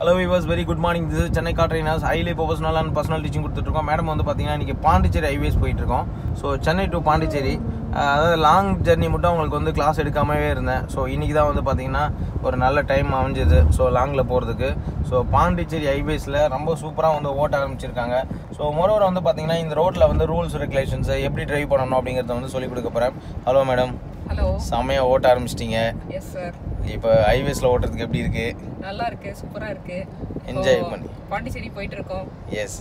Hello viewers very good morning this is Chennai car trainers highly professional and personal teaching கொடுத்துட்ருக்கோம். Madam வந்து பார்த்தீங்கன்னா இன்றைக்கி Pondicherry highways போயிட்டுருக்கோம் so Chennai to Pondicherry. அதாவது long journey மட்டும் அவங்களுக்கு வந்து கிளாஸ் எடுக்காமவே இருந்தேன். ஸோ இன்றைக்கி தான் வந்து பார்த்தீங்கன்னா ஒரு நல்ல டைம் அமைஞ்சது. ஸோ லாங்கில் போகிறதுக்கு ஸோ பாண்டிச்சேரி ஹைவேஸில் ரொம்ப சூப்பராக வந்து ஓட்ட ஆரம்பிச்சிருக்காங்க. ஸோ மொரோவர் வந்து பார்த்தீங்கன்னா இந்த ரோட்டில் வந்து ரூல்ஸ் ரெகுலேஷன்ஸ் எப்படி டிரைவ் பண்ணணும் அப்படிங்கிறத வந்து சொல்லிக் கொடுக்க போகிறேன் ஹலோ மேடம் ஹலோ செம்மையாக ஓட்ட ஆரம்பிச்சிட்டிங்க. எஸ் சார் இப்போ ஹைவேஸில் ஓட்டுறதுக்கு எப்படி இருக்குது நல்லா இருக்கு சூப்பரா இருக்கு. இப்போ பண்ணி. பாண்டிச்சேரி போயிட்டு இருக்கோம் எஸ்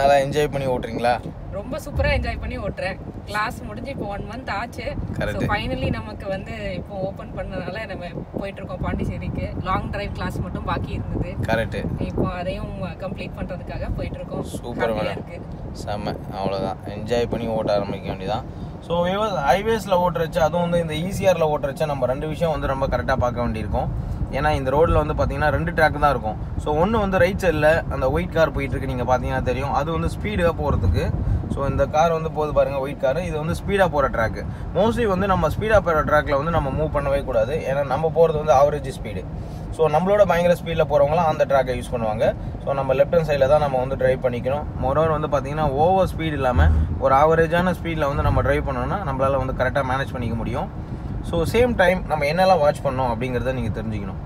நல்லா என்ஜாய் பண்ணி ஓட்டுறீங்களா? ரொம்ப சூப்பரா என்ஜாய் பண்ணி ஓட்டுறேன். கிளாஸ் முடிஞ்சு இப்போ ஒன் மந்த் ஆச்சு. ஃபைனலி நமக்கு வந்து இப்போ ஓப்பன் பண்ணனால நம்ம போயிட்டு இருக்கோம் பாண்டிச்சேரிக்கு. லாங் டிரைவ் கிளாஸ் மட்டும் பாக்கி இருந்தது. கரெக்டு இப்போ அதையும் கம்ப்ளீட் பண்றதுக்காக போயிட்டு இருக்கோம் madam. இருக்கு. செம்ம அவ்வளோதான் என்ஜாய் பண்ணி ஓட்ட ஆரம்பிக்க வேண்டியதான் ஸோ ஹைவேஸில் ஓட்டுறச்சு அதுவும் வந்து இந்த ஈசிஆரில் ஓட்டுறச்ச நம்ம ரெண்டு விஷயம் வந்து ரொம்ப கரெக்டாக பார்க்க வேண்டியிருக்கும். ஏன்னா இந்த ரோட்டில் வந்து பார்த்தீங்கன்னா ரெண்டு ட்ராக் தான் இருக்கும். ஸோ ஒன்று வந்து ரைட் சைடில் அந்த ஒயிட் கார் போயிட்டுருக்கு நீங்கள் பார்த்தீங்கன்னா தெரியும். அது வந்து ஸ்பீடாக போகிறதுக்கு ஸோ இந்த கார் வந்து போகுது பாருங்கள் ஒயிட் கார் இது வந்து ஸ்பீடாக போகிற ட்ராக்கு மோஸ்ட்லி வந்து நம்ம ஸ்பீடாக போகிற ட்ராக்ல வந்து நம்ம மூவ் பண்ணவே கூடாது. ஏன்னா நம்ம போகிறது வந்து ஆவரேஜ் ஸ்பீடு ஸோ நம்மளோட பயங்கர ஸ்பீடில் போகிறவங்களாம் அந்த ட்ராக்கை யூஸ் பண்ணுவாங்க. ஸோ நம்ம லெஃப்ட் ஹேண்ட் சைடில் தான் நம்ம வந்து ட்ரைவ் பண்ணிக்கணும் மொரோவர் வந்து பார்த்திங்கன்னா ஓவர் ஸ்பீடு இல்லாமல் ஒரு ஆவரேஜான ஸ்பீடில் வந்து நம்ம ட்ரைவ் பண்ணோம்னா நம்மளால் வந்து கரெக்டாக மேனேஜ் பண்ணிக்க முடியும். ஸோ சேம் டைம் நம்ம என்னெல்லாம் வாட்ச் பண்ணோம் அப்படிங்கிறத நீங்கள் தெரிஞ்சுக்கணும்.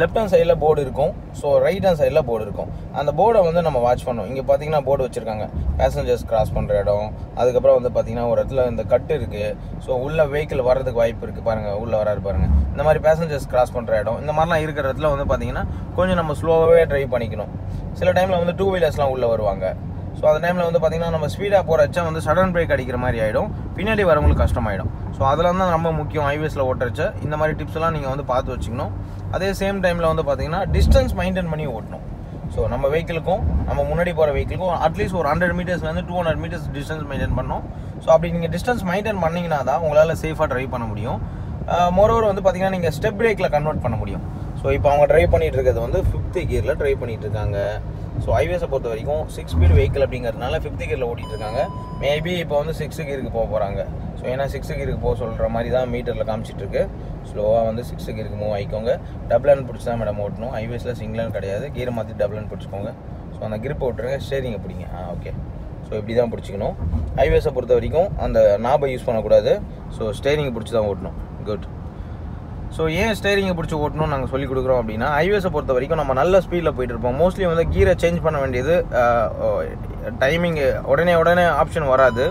லெஃப்ட் ஹேண்ட் சைடில் போர்டு இருக்கும். ஸோ ரைட் ஹேண்ட் சைடில் போர்டு இருக்கும். அந்த போர்டை வந்து நம்ம வாட்ச் பண்ணோம். இங்கே பார்த்தீங்கன்னா போர்டு வச்சுருக்காங்க. பேசஞ்சர்ஸ் கிராஸ் பண்ணுற இடம். அதுக்கப்புறம் வந்து பார்த்தீங்கன்னா ஒரு இடத்துல இந்த கட்டு இருக்குது ஸோ உள்ள வெஹிக்கிள் வர்றதுக்கு வாய்ப்பு இருக்குது பாருங்கள் உள்ளே வராரு பாருங்கள் இந்த மாதிரி பேசஞ்சர்ஸ் கிராஸ் பண்ணுற இடம். இந்த மாதிரிலாம் இருக்கிற இடத்துல வந்து பார்த்தீங்கன்னா கொஞ்சம் நம்ம ஸ்லோவாகவே ட்ரைவ் பண்ணிக்கணும். சில டைமில் வந்து டூ வீலர்ஸ்லாம் உள்ளே வருவாங்க. ஸோ அந்த டைமில் வந்து பார்த்தீங்கன்னா நம்ம ஸ்பீடாக போகிறச்ச வந்து சடன் பிரேக் அடிக்கிற மாதிரி ஆகிடும் பின்னாடி வரவங்களுக்கு கஷ்டமாயிடும். ஸோ அதெல்லாம் தான் ரொம்ப முக்கியம் ஹைவேஸில் ஓட்டுறச்ச இந்த மாதிரி டிப்ஸ் எல்லாம் நீங்கள் வந்து பார்த்து வச்சுக்கணும். அதே சேம் டைமில் வந்து பார்த்தீங்கன்னா டிஸ்டன்ஸ் மெயின்டைன் பண்ணி ஓட்டணும். ஸோ நம்ம வெஹிக்கிளுக்கும் நம்ம முன்னாடி போகிற வெஹிக்கிளுக்கும் அட்லீஸ்ட் ஒரு hundred மீட்டர்ஸ்லேருந்து two hundred meters distance maintain பண்ணணும். ஸோ அப்படி நீங்கள் டிஸ்டன்ஸ் மெயின்டைன் பண்ணிங்கன்னா தான் உங்களால் சேஃபாக ட்ரைவ் பண்ண முடியும். மொரோவர் வந்து பார்த்தீங்கன்னா நீங்கள் ஸ்டெப் பிரேக்கில் கன்வெர்ட் பண்ண முடியும். ஸோ இப்போ அவங்க ட்ரைவ் பண்ணிகிட்டு இருக்கிறது வந்து ஃபிஃப்த்து கியரில் ட்ரைவ் பண்ணிகிட்டு இருக்காங்க. ஸோ ஹைவேஸை பொறுத்த வரைக்கும் சிக்ஸ் ஸ்பீட் வெஹிக்கிள் அப்படிங்கிறதுனால ஃபிஃப்த் கியரில் ஓட்டிகிட்ருக்காங்க மேபி இப்போ வந்து சிக்ஸு கியருக்கு போக போகிறாங்க ஸோ ஏன்னா சிக்ஸு கியருக்கு போக சொல்கிற மாதிரி தான் மீட்டரில் காமிச்சிட்ருக்கு ஸ்லோவாக வந்து சிக்ஸ் கியருக்கு மூவ் ஆகிக்கோங்க டபுள் ஹேண்ட் பிடிச்சி தான் மேடம் ஓட்டணும் ஹைவேஸில் சிங்கிளன் கிடையாது. கீரை மாற்றி டபுள் ஹேண்ட் பிடிச்சிக்கோங்க. ஸோ அந்த கிரிப்பை விட்டுருங்க ஸ்டேரிங்கை பிடிங்க. ஆ ஓகே ஸோ இப்படி தான் பிடிச்சிக்கணும். ஹைவேஸை பொறுத்த வரைக்கும் அந்த நாபை யூஸ் பண்ணக்கூடாது. ஸோ ஸ்டேரிங் பிடிச்சி தான் ஓட்டணும். குட் ஸோ ஏன் ஸ்டேரிங்கை பிடிச்சி ஓட்டணும்னு நாங்கள் சொல்லி கொடுக்குறோம் அப்படின்னா ஹைவேஸை பொறுத்த வரைக்கும் நம்ம நல்ல ஸ்பீடில் போயிட்டு இருப்போம். மோஸ்ட்லி வந்து கீரை சேஞ்ச் பண்ண வேண்டியது டைமிங்கு உடனே உடனே ஆப்ஷன் வராது.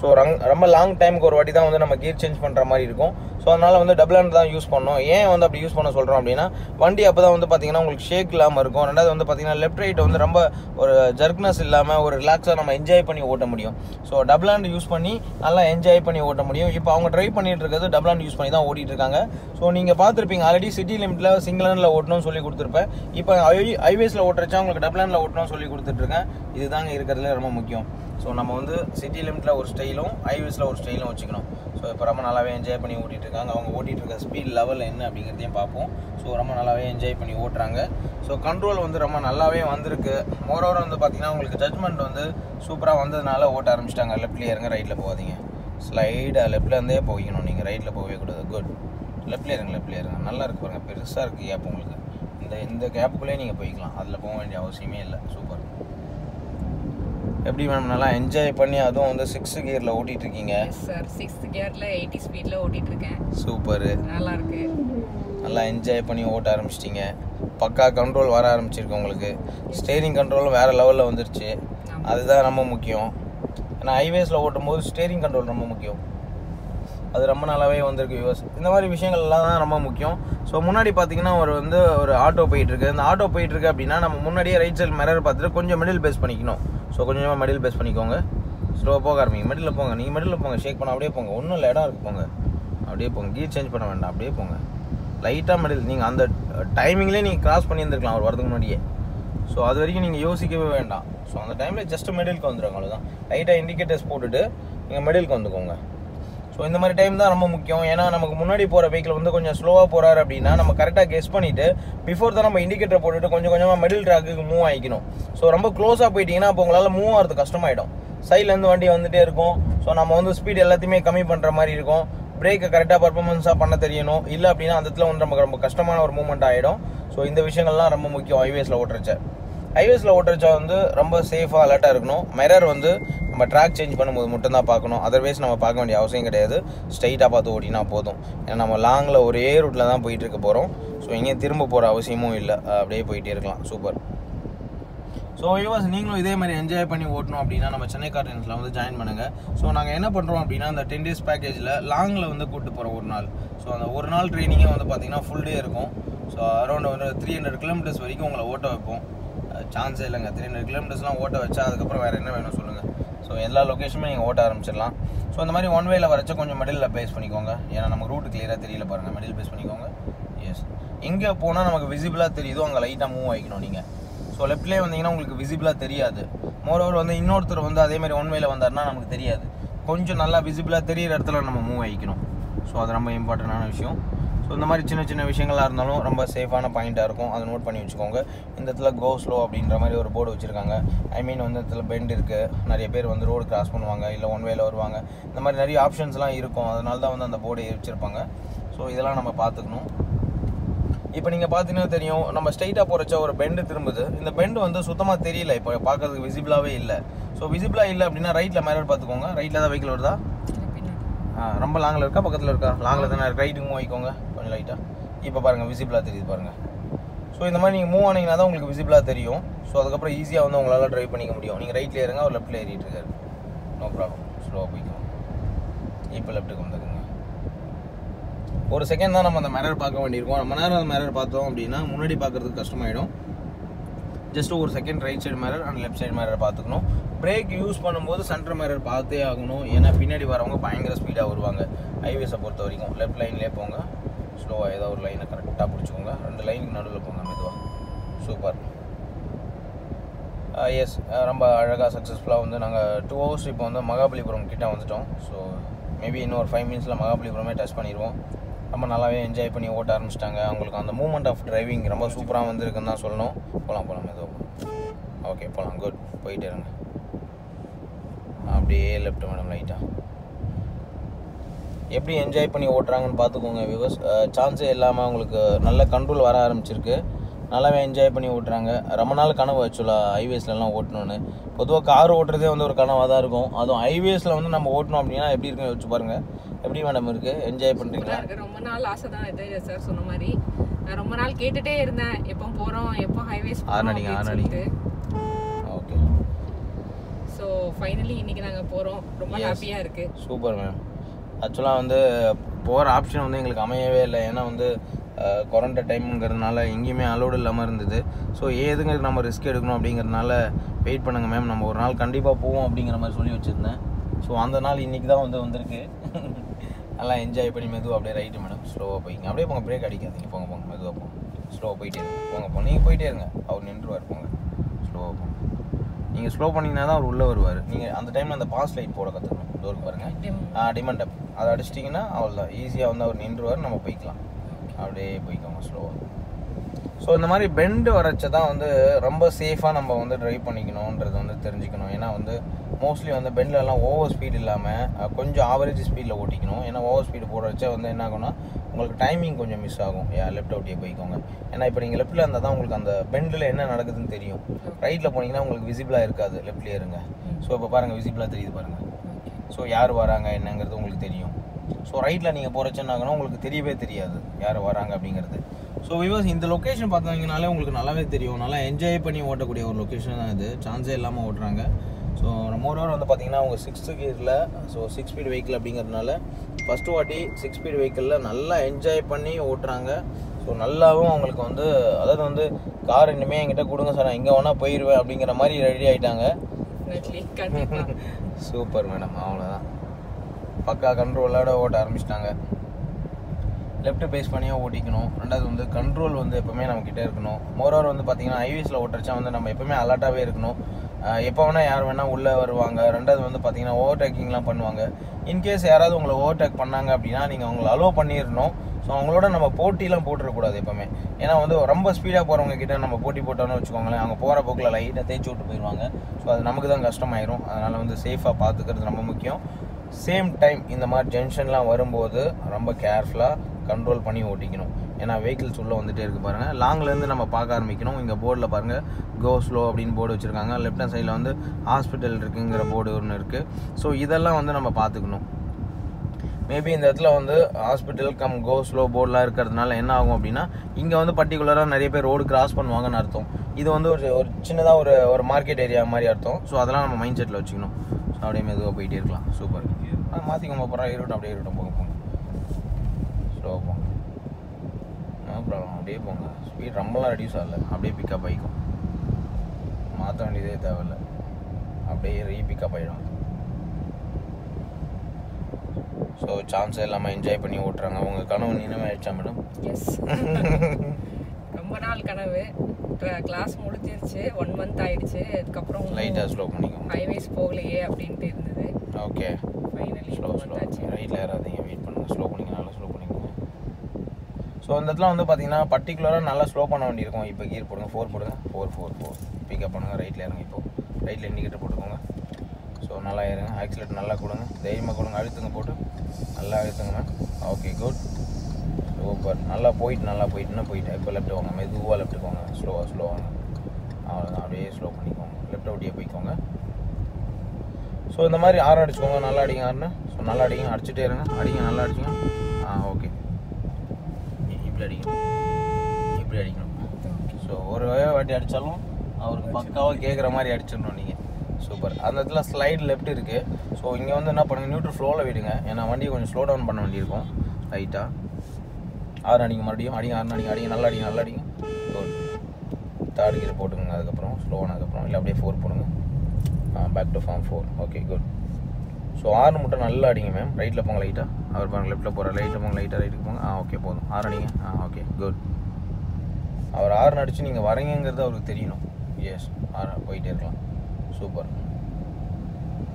ஸோ ரங் ரொம்ப லாங் டைமுக்கு ஒரு வாட்டி தான் வந்து நம்ம கீர் சேஞ்ச் பண்ணுற மாதிரி இருக்கும். ஸோ அதனால் வந்து டபுள் ஹேண்ட் தான் யூஸ் பண்ணோம். ஏன் வந்து அப்படி யூஸ் பண்ண சொல்கிறோம் அப்படின்னா வண்டி அப்போ தான் வந்து பார்த்தீங்கன்னா உங்களுக்கு ஷேக் இல்லாமல் இருக்கும். ரெண்டாவது வந்து பார்த்தீங்கன்னா லெஃப்ட் ரைட் வந்து ரொம்ப ஒரு ஜர்க்னஸ் இல்லாமல் ஒரு ரிலாக்ஸாக நம்ம என்ஜாய் பண்ணி ஓட்ட முடியும். ஸோ டபுள் ஹேண்ட் யூஸ் பண்ணி நல்லா என்ஜாய் பண்ணி ஓட்ட முடியும். இப்போ அவங்க ட்ரை பண்ணிட்டு இருக்கிறது டபுள் ஹேண்ட் யூஸ் பண்ணி தான் ஓட்டிட்டு இருக்காங்க. ஸோ நீங்கள் பார்த்துருப்பீங்க ஆல்ரெடி சிட்டி லிமிட்டில் சிங்கிள் ஹேண்டில் ஓட்டணும்னு சொல்லி கொடுத்துருப்பேன். இப்போ ஹைவேஸில் ஓட்டுறச்சா உங்களுக்கு டபுள் ஹேண்டில் ஓட்டணும்னு சொல்லி கொடுத்துட்ருக்கேன் இதுதாங்க இருக்கிறதுல ரொம்ப முக்கியம். ஸோ நம்ம வந்து சிட்டி லிமிட்டில் ஒரு ஸ்டைலும் ஹைவேஸில் ஒரு ஸ்டைலும் வச்சுக்கணும். ஸோ இப்போ ரொம்ப நல்லாவே என்ஜாய் பண்ணி ஓட்டிகிட்டு இருக்காங்க அவங்க ஓட்டிகிட்டு இருக்க ஸ்பீட் லெவல் என்ன அப்படிங்கிறதையும் பார்ப்போம். ஸோ ரொம்ப நல்லாவே என்ஜாய் பண்ணி ஓட்டுறாங்க. ஸோ கண்ட்ரோல் வந்து ரொம்ப நல்லாவே வந்திருக்கு. மோரோவர் வந்து பார்த்திங்கன்னா உங்களுக்கு ஜட்மெண்ட் வந்து சூப்பராக வந்ததுனால ஓட்ட ஆரம்பிச்சிட்டாங்க. லெஃப்ட்லேயே இருங்க ரைட்டில் போகாதீங்க. ஸ்லைடாக லெஃப்ட்லேருந்தே போகணும். நீங்கள் ரைட்டில் போகவே கூடாது. குட் லெஃப்ட்லேயே இருங்க லெஃப்ட்லேயே இருங்க. நல்லா இருக்கு பாருங்கள் பெருசாக இருக்குது கேப் உங்களுக்கு. இந்த இந்த கேப்புக்குள்ளேயே நீங்கள் போய்க்கலாம். அதில் போக வேண்டிய அவசியமே இல்லை. சூப்பர் எப்படி மேம் நல்லா என்ஜாய் பண்ணி அதுவும் வந்து சிக்ஸ் கியரில் ஓட்டிட்டு இருக்கீங்க சார் சிக்ஸ்த் கியர்ல எயிட்டி ஸ்பீட்ல ஓட்டிட்டு இருக்கேன் சூப்பரு. நல்லா இருக்கு நல்லா என்ஜாய் பண்ணி ஓட்ட ஆரம்பிச்சிட்டிங்க. பக்கா கண்ட்ரோல் வர ஆரம்பிச்சிருக்கு உங்களுக்கு. ஸ்டேரிங் கண்ட்ரோலும் வேறு லெவலில் வந்துருச்சு. அதுதான் ரொம்ப முக்கியம். ஏன்னா ஹைவேஸில் ஓட்டும் போது ஸ்டேரிங் கண்ட்ரோல் ரொம்ப முக்கியம். அது ரொம்ப நல்லாவே வந்திருக்கு வியூவர்ஸ் இந்த மாதிரி விஷயங்கள் எல்லாம் தான் ரொம்ப முக்கியம். ஸோ முன்னாடி பார்த்தீங்கன்னா ஒரு வந்து ஒரு ஆட்டோ போயிட்டு இருக்கு இந்த ஆட்டோ போயிட்டு இருக்கு அப்படின்னா நம்ம முன்னாடியே ரைட் சைடு மிரர் பார்த்துட்டு கொஞ்சம் மிடில் பேஸ் பண்ணிக்கணும். ஸோ கொஞ்சமாக மடியில் பேஸ் பண்ணிக்கோங்க. ஸ்லோவாக போக ஆரம்பிங்க மிடில் போங்க. நீங்கள் மிடில் போங்க. ஷேக் பண்ண அப்படியே போங்க. ஒன்றும் இல்லை. இடம் இருக்கு போங்க. அப்படியே போங்க. கீர் சேஞ்ச் பண்ண வேண்டாம். அப்படியே போங்க. லைட்டாக மிடில் நீங்கள் அந்த டைமிங்லேயே நீங்கள் கிராஸ் பண்ணியிருந்துருக்கலாம். ஒரு வரதுக்கு முன்னாடியே. ஸோ அது வரைக்கும் நீங்கள் யோசிக்கவே வேண்டாம். ஸோ அந்த டைமில் ஜஸ்ட் மிடிலுக்கு வந்துடுங்க அவ்வளோதான் லைட்டாக இண்டிகேட்டர்ஸ் போட்டுட்டு நீங்கள் மிடிலுக்கு வந்துக்கோங்க. ஸோ இந்த மாதிரி டைம் தான் ரொம்ப முக்கியம். ஏன்னா நமக்கு முன்னாடி போகிற வெஹிக்கிள் வந்து கொஞ்சம் ஸ்லோவாக போகிறாரு அப்படின்னா நம்ம கரெக்டாக கெஸ் பண்ணிவிட்டு பிஃபோர் தான் நம்ம இண்டிகேட்டர் போட்டுட்டு கொஞ்சம் கொஞ்சமாக மிடில் ட்ராக்குக்கு மூவ் ஆகிக்கணும் ஸோ ரொம்ப க்ளோஸாக போயிட்டீங்கன்னா அப்போ உங்களால் மூவ் ஆகிறது கஷ்டமாயிடும். சைட்லேருந்து வண்டி வந்துட்டே இருக்கும். ஸோ நம்ம வந்து ஸ்பீட் எல்லாத்தையுமே கம்மி பண்ணுற மாதிரி இருக்கும். பிரேக்கை கரெக்டாக பர்ஃபார்மன்ஸாக பண்ண தெரியணும். இல்லை அப்படின்னா அந்த இடத்துல வந்து நமக்கு ரொம்ப கஷ்டமான ஒரு மூமெண்ட் ஆகிடும் ஸோ இந்த விஷயங்கள்லாம் ரொம்ப முக்கியம் ஹைவேஸில் ஓட்டுறச்ச. ஹைவேஸில் ஓட்டுறச்சா வந்து ரொம்ப சேஃபாக அலர்ட்டாக இருக்கணும். மிரர் வந்து நம்ம ட்ராக் சேஞ்ச் பண்ணும்போது மட்டும்தான் பார்க்கணும். அதர்வைஸ் நம்ம பார்க்க வேண்டிய அவசியம் கிடையாது. ஸ்ட்ரைட்டாக பார்த்து ஓட்டினா போதும். ஏன்னா நம்ம லாங்கில் ஒரே ரூட்டில் தான் போயிட்டு இருக்க போகிறோம் ஸோ எங்கேயும் திரும்ப போகிற அவசியமும் இல்லை. அப்படியே போயிட்டே இருக்கலாம். சூப்பர் ஸோ யூஸ் நீங்களும் இதே மாதிரி என்ஜாய் பண்ணி ஓட்டணும் அப்படின்னா நம்ம சென்னை கார்டன்ஸில் வந்து ஜாயின் பண்ணுங்கள் ஸோ நாங்கள் என்ன பண்ணுறோம் அப்படின்னா அந்த டென் டேஸ் பேக்கேஜில் லாங்கில் வந்து கூப்பிட்டு போகிறோம் ஒரு நாள். ஸோ அந்த ஒரு நாள் ட்ரைனிங்கே வந்து பார்த்தீங்கன்னா ஃபுல் டே இருக்கும். ஸோ அரௌண்ட் ஒரு த்ரீ ஹண்ட்ரட் கிலோமீட்டர்ஸ் வரைக்கும் உங்களை ஓட்ட வைப்போம். சான்ஸே இல்லைங்க. த்ரீ ஹண்ட்ரட் கிலோமீட்டர்ஸ்லாம் ஓட்ட வச்சா அதுக்கப்புறம் வேறு என்ன வேணும் சொல்லுங்கள் ஸோ எல்லா லொக்கேஷனுமே நீங்கள் ஓட்ட ஆரம்பிச்சிடலாம். ஸோ அந்த மாதிரி ஒன் வேல வரைச்சா கொஞ்சம் மிடில் பேஸ் பண்ணிக்கோங்க. ஏன்னா நமக்கு ரூட் கிளியராக தெரியல பாருங்கள் மிடில் பேஸ் பண்ணிக்கோங்க. எஸ் எங்கே போனால் நமக்கு விசிபிளாக தெரியுதோ அங்கே லைட்டாக மூவ் ஆகிக்கணும் நீங்கள் ஸோ லெஃப்ட்லேயே வந்தீங்கன்னா உங்களுக்கு விசிபிளாக தெரியாது. மோரோவர் வந்து இன்னொருத்தர் வந்து அதே மாதிரி ஒன் வேல வந்தாருன்னா நமக்கு தெரியாது. கொஞ்சம் நல்லா விசிபிளாக தெரியிற இடத்துல நம்ம மூவ் ஆகிக்கணும் ஸோ அது ரொம்ப இம்பார்ட்டண்டான விஷயம். ஸோ இந்த மாதிரி சின்ன சின்ன விஷயங்களாக இருந்தாலும் ரொம்ப சேஃபான பாயிண்ட்டாக இருக்கும். அதை நோட் பண்ணி வச்சுக்கோங்க. இந்த இடத்துல கோ ஸ்லோ அப்படின்ற மாதிரி ஒரு போர்டு வச்சுருக்காங்க. ஐ மீன் வந்து இடத்துல பெண்ட் இருக்குது நிறைய பேர் வந்து ரோடு கிராஸ் பண்ணுவாங்க. இல்லை ஒன் வேல வருவாங்க. இந்த மாதிரி நிறைய ஆப்ஷன்ஸ்லாம் இருக்கும். அதனால தான் வந்து அந்த போர்டை வச்சுருப்பாங்க. ஸோ இதெல்லாம் நம்ம பார்த்துக்கணும். இப்போ நீங்கள் பார்த்தீங்கன்னா தெரியும் நம்ம ஸ்ட்ரைட்டாக போகிறச்ச ஒரு பெண்டு திரும்புது. இந்த பெண்டு வந்து சுத்தமாக தெரியல இப்போ பார்க்கறதுக்கு விசிபிளாகவே இல்லை. ஸோ விசிபிளாக இல்லை அப்படின்னா ரைட்டில் மிரர் பார்த்துக்கோங்க ரைட்டில் தான் வெஹிக்கிள் வருதா? ரொம்ப லாங்கில் இருக்கா? பக்கத்தில் இருக்கா? லாங்கில் தானே ரைட்டுக்கு மூவ் ஆகிக்கோங்க கொஞ்சம் லைட்டாக இப்போ பாருங்கள் விசிபிளாக தெரியுது பாருங்கள் ஸோ இந்த மாதிரி நீங்கள் மூவ் ஆனீங்கன்னா தான் உங்களுக்கு விசிபிளாக தெரியும். ஸோ அதுக்கப்புறம் ஈஸியாக வந்து உங்களால் ட்ரைவ் பண்ணிக்க முடியும். நீங்கள் ரைட்டில் ஏறுங்க அவர் லெஃப்ட்டில் ஏறிட்டு இருக்காரு. நோ ப்ராப்ளம் ஸ்லோவாக போய்க்கோங்க. இப்போ லெஃப்ட்டுக்கு வந்துருங்க. ஒரு செகண்ட் தான் நம்ம அந்த மிரர் பார்க்க வேண்டியிருக்கோம். ரொம்ப நேரம் அந்த மிரர் பார்த்தோம் அப்படின்னா முன்னாடி பார்க்குறதுக்கு கஷ்டமாயிடும். ஜஸ்ட் ஒரு second right side mirror and left side mirror பார்த்துக்கணும். பிரேக் யூஸ் பண்ணும்போது சென்டர் மிரர் பார்த்தே ஆகணும். ஏன்னா பின்னாடி வரவங்க பயங்கர ஸ்பீடாக வருவாங்க. ஹைவேஸை பொறுத்த வரைக்கும். லெஃப்ட் லைன்லேயே போங்க. ஸ்லோவாக ஏதோ ஒரு லைனை கரெக்டாக பிடிச்சிக்கோங்க. ரெண்டு லைனுக்கு நடுவில் போங்க மெதுவாக சூப்பர் எஸ் ரொம்ப அழகாக சக்ஸஸ்ஃபுல்லாக வந்து நாங்கள் டூ ஹவர்ஸ் இப்போ வந்து மகாபலிபுரம் கிட்டே வந்துட்டோம். ஸோ மேபி இன்னும் ஒரு ஃபைவ் மினிட்ஸில் மகாபலிபுரமே டச் பண்ணிடுவோம். ரொம்ப நல்லாவே என்ஜாய் பண்ணி ஓட்ட ஆரம்பிச்சிட்டாங்க. அவங்களுக்கு அந்த மூமெண்ட் ஆஃப் டிரைவிங் ரொம்ப சூப்பராக வந்திருக்குன்னு தான் சொல்லணும். போகலாம் போகலாம் ஏதோ ஓகே போகலாம் குட் போயிட்டு இருங்க. அப்படியே லெஃப்ட் மேடம் லைட்டாக எப்படி என்ஜாய் பண்ணி ஓட்டுறாங்கன்னு பார்த்துக்கோங்க விவஸ் சான்ஸே இல்லாமல் உங்களுக்கு நல்ல கண்ட்ரோல் வர ஆரம்பிச்சிருக்கு. நல்லாவே என்ஜாய் பண்ணி ஓட்டுறாங்க. ரொம்ப நாள் கனவு ஆக்சுவலாக ஹைவேஸ்லலாம் ஓட்டணும்னு. பொதுவாக கார் ஓட்டுறதே வந்து ஒரு கனவாக தான் இருக்கும். அதுவும் ஹைவேஸில் வந்து நம்ம ஓட்டணும் அப்படின்னா எப்படி இருக்குன்னு யோசிச்சு பாருங்கள் எப்படி மேடம் இருக்குது என்ஜாய் இருக்கு. ரொம்ப நாள் ஆசை தான் இது சார் சொன்ன மாதிரி. நான் ரொம்ப நாள் கேட்டுட்டே இருந்தேன். எப்போ போறோம் எப்போ ஹைவேஸ் ஆனடிங்க, ஆனடிங்க. ஓகே ஸோ ஃபைனலி இன்னைக்கு நாங்க போறோம். ரொம்ப Yes. ஹாப்பியா இருக்கு. சூப்பர் மேம் ஆக்சுவலாக வந்து போகிற ஆப்ஷன் வந்து எங்களுக்கு அமையவே இல்லை. ஏன்னா வந்து கொரோனா டைம்ங்கிறதுனால எங்கேயுமே அலோடு இல்லாமல் இருந்தது. ஸோ ஏதுங்க நம்ம ரிஸ்க் எடுக்கணும் அப்படிங்கிறதுனால வெயிட் பண்ணுங்க மேம் நம்ம ஒரு நாள் கண்டிப்பாக போவோம் அப்படிங்கிற மாதிரி சொல்லி வச்சுருந்தேன். ஸோ அந்த நாள் இன்றைக்கி தான் வந்து வந்திருக்கு. நல்லா என்ஜாய் பண்ணி மெதுவாக அப்படியே ரைட்டு மேடம் ஸ்லோவாக போய்ங்க. அப்படியே போங்க. பிரேக் அடிக்காதீங்க. போங்க போங்க. மெதுவாக போங்க. ஸ்லோவாக போயிட்டே இருங்க. போங்க போங்க. நீங்கள் போயிட்டே இருங்க. அவர் நின்றுவார். போங்க. ஸ்லோவாக போங்க. நீங்கள் ஸ்லோ பண்ணிங்கன்னா தான் அவர் உள்ளே வருவார். நீங்கள் அந்த டைமில் அந்த பாஸ் லைட் போட கற்றுக்கணும் டோருக்கு பாருங்கள் டிமண்ட் அப் அதை அடிச்சிட்டிங்கன்னா அவ்வளோதான் ஈஸியாக வந்து அவர் நின்றுவார். நம்ம போய்க்கலாம். அப்படியே போய்க்கோங்க. ஸ்லோவாக ஸோ இந்த மாதிரி பெண்டு வரச்ச தான் வந்து ரொம்ப சேஃபாக நம்ம வந்து ட்ரைவ் பண்ணிக்கணுன்றது வந்து தெரிஞ்சுக்கணும். ஏன்னா வந்து மோஸ்ட்லி வந்து பெண்ட்லலாம் ஓவர் ஸ்பீட் இல்லாமல் கொஞ்சம் ஆவரேஜ் ஸ்பீடில் ஓட்டிக்கணும். ஏன்னா ஓவர் ஸ்பீடு போடுறச்ச வந்து என்ன ஆகும்னா உங்களுக்கு டைமிங் கொஞ்சம் மிஸ் ஆகும். லெஃப்ட் அவுட்டியே போய்க்கோங்க. ஏன்னா இப்போ நீங்கள் லெஃப்ட்டில் இருந்தால் தான் உங்களுக்கு அந்த பெண்டில் என்ன நடக்குதுன்னு தெரியும். ரைட்டில் போனீங்கன்னா உங்களுக்கு விசிபிளாக இருக்காது. லெஃப்ட்லேயே இருங்க. ஸோ இப்போ பாருங்கள் விசிபிளாக தெரியுது பாருங்கள் ஸோ யார் வராங்க என்னங்கிறது உங்களுக்கு தெரியும். ஸோ ரைட்டில் நீங்கள் போகிறச்சுன்னாங்கன்னா உங்களுக்கு தெரியவே தெரியாது யார் வராங்க அப்படிங்கிறது. ஸோ விவர்ஸ் இந்த லொக்கேஷன் பார்த்தீங்கனாலே உங்களுக்கு நல்லாவே தெரியும். நல்லா என்ஜாய் பண்ணி ஓட்டக்கூடிய ஒரு லொக்கேஷன் தான் இது. சான்ஸே இல்லாமல் ஓட்டுறாங்க. ஸோ மோரோவர் வந்து பார்த்தீங்கன்னா அவங்க சிக்ஸ்த்து கியரில் ஸோ சிக்ஸ் ஸ்பீட் வெஹிக்கிள் அப்படிங்கிறதுனால ஃபஸ்ட்டு வாட்டி சிக்ஸ் ஸ்பீட் வெஹிக்கிளில் நல்லா என்ஜாய் பண்ணி ஓட்டுறாங்க. ஸோ நல்லாவும் அவங்களுக்கு வந்து அதாவது வந்து கார் இனிமேல் என்கிட்ட கொடுங்க சார் நான் எங்கே வேணால் போயிடுவேன் அப்படிங்கிற மாதிரி ரெடி ஆகிட்டாங்க சூப்பர் மேடம் அவ்வளோதான் பக்கா கண்ட்ரோலோட ஓட்ட ஆரம்பிச்சிட்டாங்க. லெஃப்ட் பேஸ் பண்ணியே ஓட்டிக்கணும். ரெண்டாவது வந்து கண்ட்ரோல் வந்து எப்போவுமே நம்மக்கிட்ட இருக்கணும். மோரோவர் வந்து பார்த்தீங்கன்னா ஹைவேஸில் ஓட்டுறச்சா வந்து நம்ம எப்போவுமே அலர்ட்டாகவே இருக்கணும். எப்போ வேணால் யார் வேணால் உள்ளே வருவாங்க. ரெண்டாவது வந்து பார்த்தீங்கன்னா ஓவர்டேக்கிங்லாம் பண்ணுவாங்க. இன்கேஸ் யாராவது உங்களை ஓவர்டேக் பண்ணாங்க அப்படின்னா நீங்கள் அவங்கள அலோவ் பண்ணிடணும் ஸோ அவங்களோட நம்ம போட்டிலாம் போட்டுறக்கூடாது எப்போவுமே. ஏன்னா வந்து ரொம்ப ஸ்பீடாக போகிறவங்க கிட்ட நம்ம போட்டி போட்டோம்னு வச்சுக்கோங்களேன் அவங்க போகிற போக்கில் லைட்டாக தேய்ச்சி விட்டு போயிடுவாங்க ஸோ அது நமக்கு தான் கஷ்டமாயிரும். அதனால் வந்து சேஃபாக பார்த்துக்கிறது ரொம்ப முக்கியம். சேம் டைம் இந்த மாதிரி ஜங்ஷன்லாம் வரும்போது ரொம்ப கேர்ஃபுல்லாக கண்ட்ரோல் பண்ணி ஓட்டிக்கணும். ஏன்னா வெஹிக்கிள்ஸ் உள்ளே வந்துட்டே இருக்குது பாருங்கள் லாங்லேருந்து நம்ம பார்க்க ஆரம்பிக்கணும். இங்கே போர்டில் பாருங்கள் கோ ஸ்லோ அப்படின்னு போர்டு வச்சுருக்காங்க. லெஃப்ட் ஹேண்ட் சைடில் வந்து ஹாஸ்பிட்டல் இருக்குங்கிற போர்டு ஒன்று இருக்குது ஸோ இதெல்லாம் வந்து நம்ம பார்த்துக்கணும். மேபி இந்த இடத்துல வந்து ஹாஸ்பிட்டல் கம் கோ ஸ்லோ போர்டெலாம் இருக்கிறதுனால என்ன ஆகும் அப்படின்னா இங்கே வந்து பர்டிகுலராக நிறைய பேர் ரோடு கிராஸ் பண்ணுவாங்கன்னு அர்த்தம். இது வந்து ஒரு ஒரு சின்னதாக ஒரு ஒரு மார்க்கெட் ஏரியா மாதிரி அர்த்தம். ஸோ அதெல்லாம் நம்ம மைண்ட் செட்டில் வச்சுக்கணும். ஸோ அப்படியே மெதுவாக போயிட்டே இருக்கலாம். சூப்பர் ஆ மாற்றிக்கோங்க போகிறா இருக்கட்டும் அப்படியே இருக்கட்டும் போங்க போங்க. ஸ்லோ போங்க. நோ ப்ராப்ளம் அப்படியே போங்க. ஸ்பீட் ரொம்பலாம் ரெடியூஸ் ஆகல. அப்படியே பிக்கப் ஆகிக்கும் மாற்ற வேண்டியதே தேவையில்லை. அப்படியே ரீ பிக்கப் ஆகிடும் ஸோ சான்ஸ் இல்லாமல் என்ஜாய் பண்ணி ஓட்டுறாங்க. உங்கள் கனவு நினைவாயிடுச்சா மேடம் எஸ் ரொம்ப நாள் கனவு. கிளாஸ் முடிஞ்சிருச்சு. ஒன் மந்த் ஆயிடுச்சு. அதுக்கப்புறம் லைட்டாக ஸ்லோ பண்ணிக்கோங்க. ஹைவேஸ் போகலையே அப்படின்ட்டு இருந்தது. ஓகே ஃபைனலி ஸ்லோ வந்தாச்சு ரைட்டில் ஏறாதீங்க. வெயிட் பண்ணுங்கள் ஸ்லோ பண்ணிங்க நல்லா ஸ்லோ பண்ணிக்கோங்க. ஸோ இந்த இடத்துல வந்து பார்த்தீங்கன்னா பர்டிகுலராக நல்லா ஸ்லோ பண்ண வேண்டியிருக்கும். இப்போ கீர் போடுங்க. ஃபோர் போடுங்க. ஃபோர் ஃபோர் ஃபோர் பிக்கப் பண்ணுங்கள் ரைட்டில் இறங்க இப்போ. ரைட்டில் இண்டிகேட்டர் போட்டுக்கோங்க. ஸோ நல்லா ஏறுங்க. ஆக்சிலேட் நல்லா கொடுங்க. தைரியமாக கொடுங்க. அழுத்துங்க போட்டு நல்லா அழுத்துங்க மேம் ஓகே குட் சூப்பர் நல்லா போயிட்டு நல்லா போயிட்டுன்னா போயிட்டு. இப்போ லெஃப்ட் வாங்க. மெதுவாக லெஃப்ட் போங்க ஸ்லோவாக ஸ்லோவாங்க அவ்வளோதான் அப்படியே ஸ்லோ பண்ணிக்கோங்க. லெஃப்ட் ஒட்டியே போய்க்கோங்க. ஸோ இந்த மாதிரி ஆறு அடிச்சுக்கோங்க. நல்லா அடிங்க ஆறுன்னு ஸோ நல்லா அடிங்க. அடிச்சுட்டே இருங்க. அடிங்க நல்லா அடிச்சுங்க. ஆ ஓகே இப்படி அடிக்கணும் இப்படி அடிக்கணும் ஸோ ஒரு வாட்டி அடித்தாலும் அவருக்கு பக்காவாக கேட்குற மாதிரி அடிச்சிடணும் நீங்கள் சூப்பர் அந்த இடத்துல ஸ்லைட் லெஃப்ட் இருக்குது ஸோ இங்கே வந்து என்ன பண்ணுங்கள் நியூட்ரல் ஃப்ளோவில் விடுங்க. ஏன்னா வண்டியை கொஞ்சம் ஸ்லோ டவுன் பண்ண வேண்டியிருக்கும் லைட்டாக ஆறு அடிங்க மறுபடியும். அடிங்க ஆறு அடிங்க. அடிங்க நல்லா அடிங்க நல்லா அடிங்க. குட் தேர்ட் கீர் போட்டுக்கோங்க. அதுக்கப்புறம் ஸ்லோ ஆனதுக்கப்புறம். இல்லை அப்படியே ஃபோர் போடுங்க. Back to form four okay good so ஆறு மட்டும் நல்லா அடிங்க மேம் ரைட்டில் போங்க லைட்டாக அவர் பாருங்க லெஃப்ட்டில் போகிற லைட்டில் போங்க லைட்டாக ரைட்டுக்கு போங்க. ஆ ஓகே போதும். ஆறு அடிங்க. ஆ ஓகே குட் அவர் ஆறு அடித்து நீங்கள் வரீங்கிறது அவருக்கு தெரியணும். எஸ் ஆறு போயிட்டே இருக்கலாம். சூப்பர்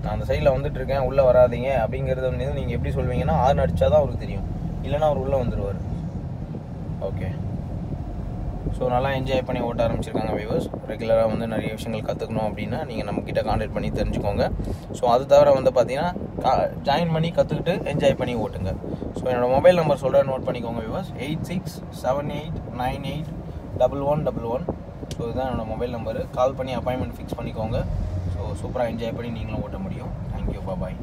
நான் அந்த சைடில் வந்துட்டு இருக்கேன். உள்ளே வராதீங்க அப்படிங்கிறத வந்து நீங்கள் எப்படி சொல்வீங்கன்னா ஆறு அடித்தா தான் அவருக்கு தெரியும். இல்லைன்னா அவர் உள்ளே வந்துடுவார் ஓகே ஸோ நல்லா என்ஜாய் பண்ணி ஓட்ட ஆரம்பிச்சிருக்காங்க வியூவர்ஸ் ரெகுலராக வந்து நிறைய விஷயங்கள் கற்றுக்கணும் அப்படின்னா நீங்கள் நம்மக்கிட்ட காண்டாக்ட் பண்ணி தெரிஞ்சுக்கோங்க. ஸோ அது தவிர வந்து பார்த்தீங்கன்னா கா ஜாயின் பண்ணி கற்றுக்கிட்டு என்ஜாய் பண்ணி ஓட்டுங்க. ஸோ என்னோடய மொபைல் நம்பர் சொல்கிறேன் நோட் பண்ணிக்கோங்க viewers eight six seven eight nine eight double one double one so இதுதான் என்னோடய மொபைல் நம்பரு கால் பண்ணி அப்பாயின்மெண்ட் ஃபிக்ஸ் பண்ணிக்கோங்க. ஸோ சூப்பராக என்ஜாய் பண்ணி நீங்களும் ஓட்ட முடியும். Thank you bye